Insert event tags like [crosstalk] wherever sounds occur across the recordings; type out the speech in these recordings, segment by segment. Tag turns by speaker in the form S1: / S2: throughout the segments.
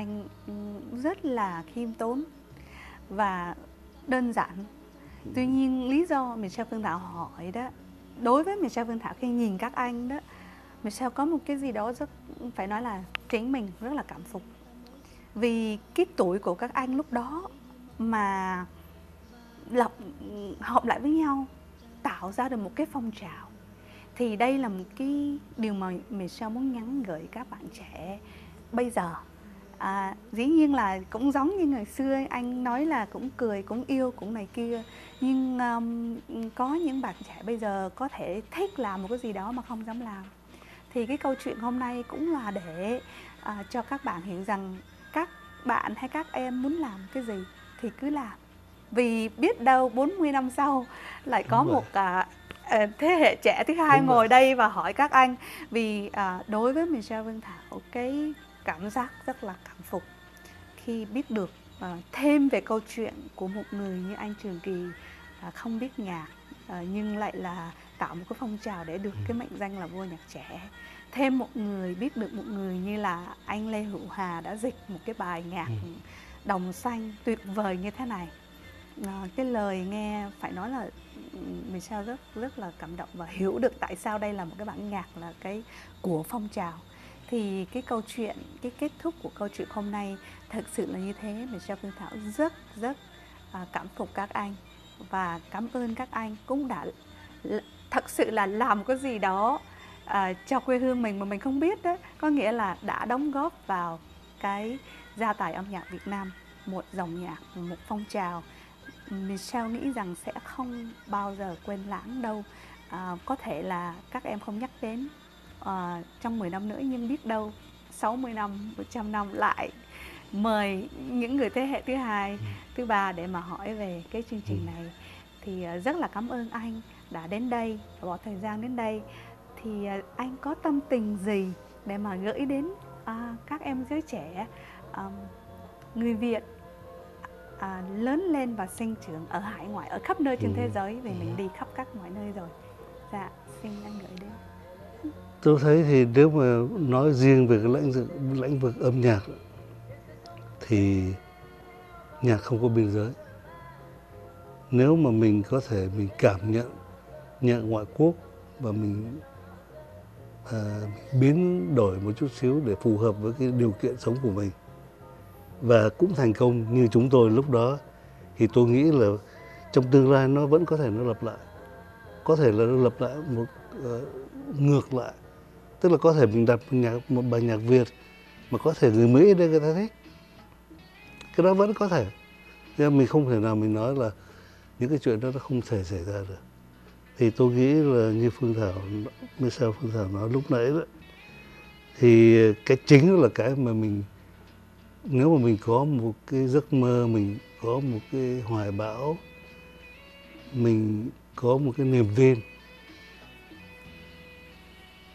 S1: anh rất là khiêm tốn và đơn giản. Tuy nhiên lý do Michelle Phương Thảo hỏi đó đối với Michelle Phương Thảo khi nhìn các anh đó Michelle có một cái gì đó rất phải nói là chính mình rất là cảm phục. Vì cái tuổi của các anh lúc đó mà lập hợp lại với nhau tạo ra được một cái phong trào. Thì đây là một cái điều mà Michelle muốn nhắn gửi các bạn trẻ bây giờ à, dĩ nhiên là cũng giống như ngày xưa anh nói là cũng cười cũng yêu cũng này kia. Nhưng um, có những bạn trẻ bây giờ có thể thích làm một cái gì đó mà không dám làm. Thì cái câu chuyện hôm nay cũng là để à, cho các bạn hiểu rằng các bạn hay các em muốn làm cái gì thì cứ làm. Vì biết đâu 40 năm sau lại có một à, à, thế hệ trẻ thứ hai Đúng ngồi rồi. đây và hỏi các anh. Vì à, đối với Michelle Vân Thảo cái cảm giác rất là cảm phục khi biết được à, thêm về câu chuyện của một người như anh Trường Kỳ à, không biết nhạc à, nhưng lại là tạo một cái phong trào để được ừ. cái mệnh danh là vua nhạc trẻ thêm một người biết được một người như là anh Lê Hữu Hà đã dịch một cái bài nhạc ừ. đồng xanh tuyệt vời như thế này à, cái lời nghe phải nói là ừ, Michelle rất rất là cảm động và hiểu được tại sao đây là một cái bản nhạc là cái của phong trào thì cái câu chuyện cái kết thúc của câu chuyện hôm nay thật sự là như thế Michelle Phương Thảo rất rất à, cảm phục các anh và cảm ơn các anh cũng đã thật sự là làm cái gì đó à, cho quê hương mình mà mình không biết đó. Có nghĩa là đã đóng góp vào cái gia tài âm nhạc Việt Nam một dòng nhạc một phong trào Michelle nghĩ rằng sẽ không bao giờ quên lãng đâu. À, có thể là các em không nhắc đến à, trong 10 năm nữa nhưng biết đâu 60 năm 100 năm lại mời những người thế hệ thứ hai ừ. thứ ba để mà hỏi về cái chương trình ừ. này thì à, rất là cảm ơn anh đã đến đây bỏ thời gian đến đây thì à, anh có tâm tình gì để mà gửi đến à, các em giới trẻ à, người Việt à, lớn lên và sinh trưởng ở hải ngoại ở khắp nơi trên ừ. thế giới vì mình đi khắp các mọi nơi rồi dạ xin anh gửi đến
S2: tôi thấy thì nếu mà nói riêng về cái lĩnh vực lĩnh vực âm nhạc thì nhạc không có biên giới. Nếu mà mình có thể mình cảm nhận nhạc ngoại quốc và mình à, biến đổi một chút xíu để phù hợp với cái điều kiện sống của mình và cũng thành công như chúng tôi lúc đó thì tôi nghĩ là trong tương lai nó vẫn có thể nó lặp lại. Có thể là nó lặp lại một uh, ngược lại tức là có thể mình đặt một, nhạc, một bài nhạc Việt mà có thể người Mỹ đây người ta thích. Cái đó vẫn có thể. Nhưng mình không thể nào mình nói là những cái chuyện đó nó không thể xảy ra được. Thì tôi nghĩ là như Phương Thảo Michelle Phương Thảo nói lúc nãy đó thì cái chính là cái mà mình nếu mà mình có một cái giấc mơ mình có một cái hoài bão mình có một cái niềm tin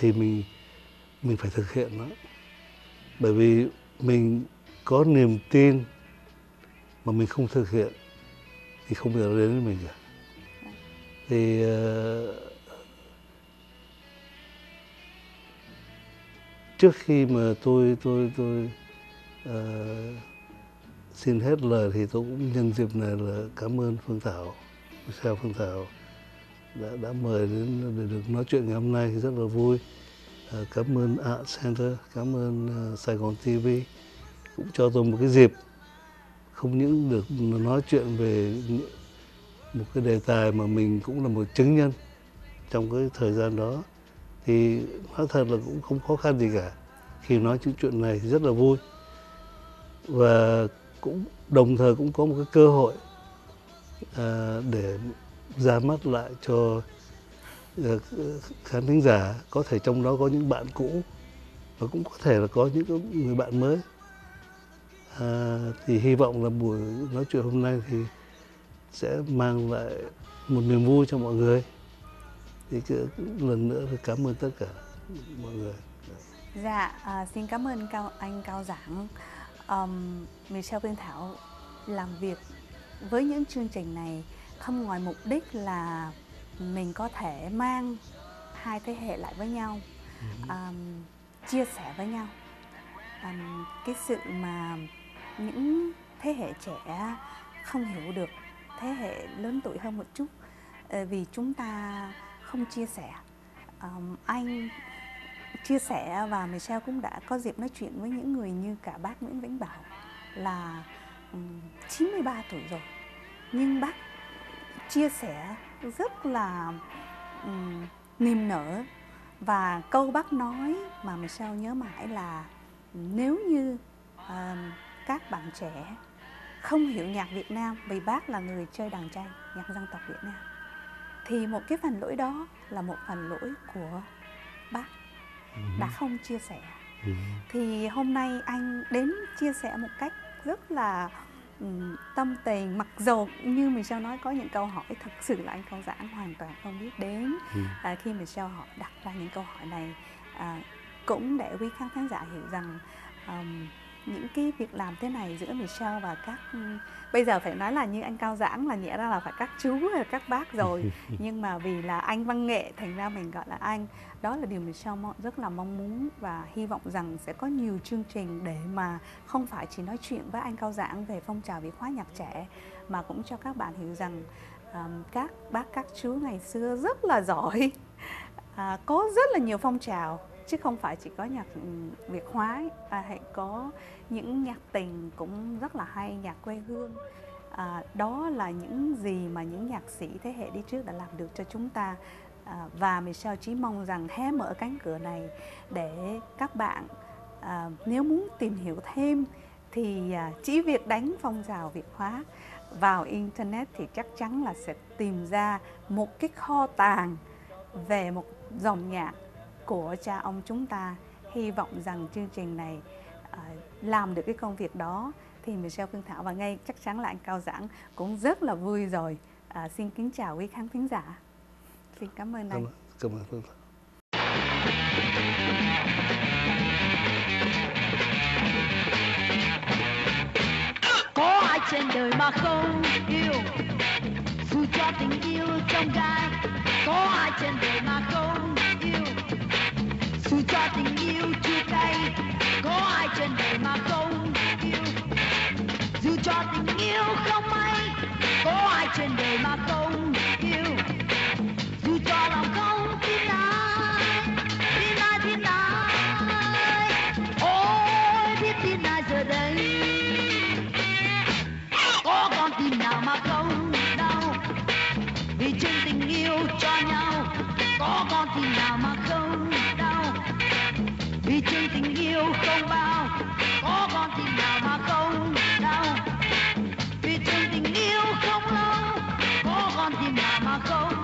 S2: thì mình mình phải thực hiện nó. Bởi vì mình có niềm tin mà mình không thực hiện thì không bao giờ đến với mình cả. Thì uh, trước khi mà tôi tôi tôi uh, xin hết lời thì tôi cũng nhân dịp này là cảm ơn Phương Thảo, sao Phương Thảo đã đã mời đến để được nói chuyện ngày hôm nay thì rất là vui. à, cảm ơn Art Center, cảm ơn uh, Sài Gòn TV cũng cho tôi một cái dịp không những được nói chuyện về một cái đề tài mà mình cũng là một chứng nhân trong cái thời gian đó. Thì nói thật là cũng không khó khăn gì cả. Khi nói những chuyện này thì rất là vui. Và cũng đồng thời cũng có một cái cơ hội à, để ra mắt lại cho ờ, khán thính giả. Có thể trong đó có những bạn cũ và cũng có thể là có những người bạn mới. À, thì hy vọng là buổi nói chuyện hôm nay thì sẽ mang lại một niềm vui cho mọi người. Thì cứ lần nữa thì cảm ơn tất cả mọi người.
S1: Dạ à, xin cảm ơn cao anh cao giảng. Um, Michelle biên Thảo làm việc với những chương trình này không ngoài mục đích là mình có thể mang hai thế hệ lại với nhau um, chia sẻ với nhau. Um, cái sự mà những thế hệ trẻ không hiểu được thế hệ lớn tuổi hơn một chút uh, vì chúng ta không chia sẻ. Um, anh chia sẻ và Michelle cũng đã có dịp nói chuyện với những người như cả bác Nguyễn Vĩnh Bảo là um, 93 tuổi rồi. Nhưng bác chia sẻ rất là um, niềm nở và câu bác nói mà Michelle nhớ mãi là nếu như uh, các bạn trẻ không hiểu nhạc Việt Nam vì bác là người chơi đàn chay nhạc dân tộc Việt Nam thì một cái phần lỗi đó là một phần lỗi của bác đã không chia sẻ. Thì hôm nay anh đến chia sẻ một cách rất là tâm tình mặc dù như mình sao nói có những câu hỏi thật sự là anh không giảng hoàn toàn không biết đến. À, khi mình sao họ đặt ra những câu hỏi này à, cũng để quý khán khán giả hiểu rằng um, những cái việc làm thế này giữa Michelle và các bây giờ phải nói là như anh cao giảng là nhẽ ra là phải các chú hay các bác rồi. [laughs] Nhưng mà vì là anh văn nghệ thành ra mình gọi là anh đó là điều Michelle rất là mong muốn và hy vọng rằng sẽ có nhiều chương trình để mà không phải chỉ nói chuyện với anh cao giảng về phong trào Việt hóa nhạc trẻ mà cũng cho các bạn hiểu rằng um, các bác các chú ngày xưa rất là giỏi à, có rất là nhiều phong trào chứ không phải chỉ có nhạc ừ, Việt hóa à, hãy có những nhạc tình cũng rất là hay nhạc quê hương. À, đó là những gì mà những nhạc sĩ thế hệ đi trước đã làm được cho chúng ta. À, và Michelle chỉ mong rằng hé mở cánh cửa này để các bạn à, nếu muốn tìm hiểu thêm thì à, chỉ việc đánh phong trào Việt hóa vào internet thì chắc chắn là sẽ tìm ra một cái kho tàng về một dòng nhạc của cha ông chúng ta. Hy vọng rằng chương trình này uh, làm được cái công việc đó thì Michelle Phương Thảo và ngay chắc chắn là anh Cao Giảng cũng rất là vui rồi. Uh, xin kính chào quý khán thính giả. Xin cảm ơn anh.
S2: Cảm ơn Phương Thảo.
S3: Có ai trên đời mà không yêu dù cho tình yêu trong gai có ai trên đời mà không tình yêu chia tay. Có ai trên đời mà không yêu? Dù cho tình yêu không may, có ai trên đời mà không yêu? Dù cho lòng không tin ai tin ai tin ai? Ôi, biết tin ai giờ đây? Có con tim nào mà không đau? Vì trên tình yêu cho nhau, có con tim nào mà có con tim nào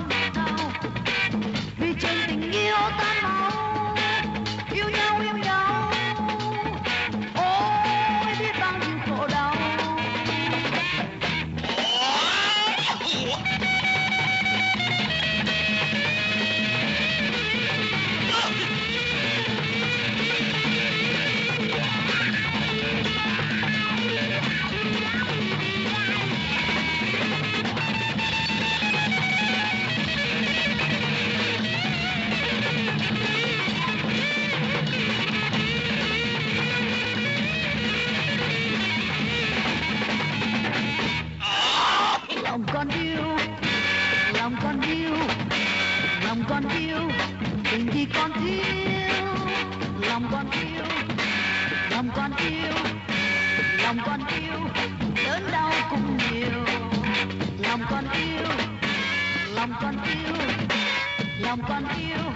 S3: lòng con yêu lòng